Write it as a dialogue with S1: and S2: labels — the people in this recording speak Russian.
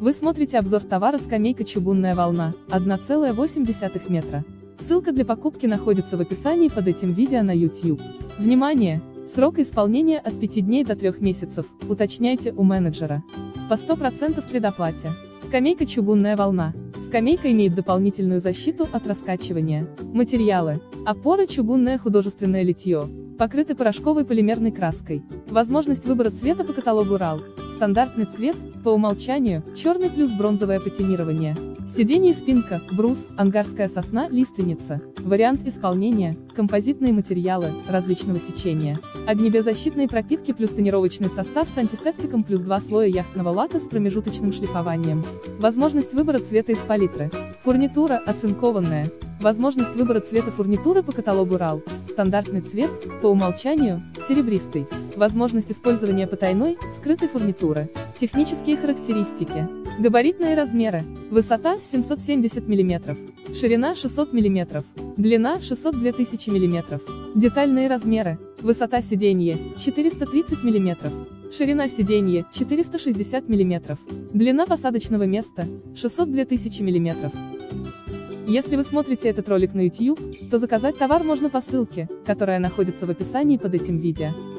S1: Вы смотрите обзор товара скамейка чугунная волна, 1,8 метра. Ссылка для покупки находится в описании под этим видео на YouTube. Внимание! Срок исполнения от 5 дней до 3 месяцев, уточняйте у менеджера. По 100% предоплате. Скамейка чугунная волна. Скамейка имеет дополнительную защиту от раскачивания. Материалы. Опора чугунное художественное литье. Покрыты порошковой полимерной краской. Возможность выбора цвета по каталогу RAL. Стандартный цвет, по умолчанию, черный плюс бронзовое патинирование. Сиденье спинка, брус, ангарская сосна, лиственница. Вариант исполнения, композитные материалы, различного сечения. Огнебеззащитные пропитки плюс тонировочный состав с антисептиком плюс два слоя яхтного лака с промежуточным шлифованием. Возможность выбора цвета из палитры. Фурнитура, оцинкованная. Возможность выбора цвета фурнитуры по каталогу RAL. Стандартный цвет, по умолчанию, серебристый. Возможность использования потайной, скрытой фурнитуры. Технические характеристики. Габаритные размеры. Высота 770 мм. Ширина 600 мм. Длина 602 тысячи мм. Детальные размеры. Высота сиденья 430 мм. Ширина сиденья 460 мм. Длина посадочного места 602 тысячи мм. Если вы смотрите этот ролик на YouTube, то заказать товар можно по ссылке, которая находится в описании под этим видео.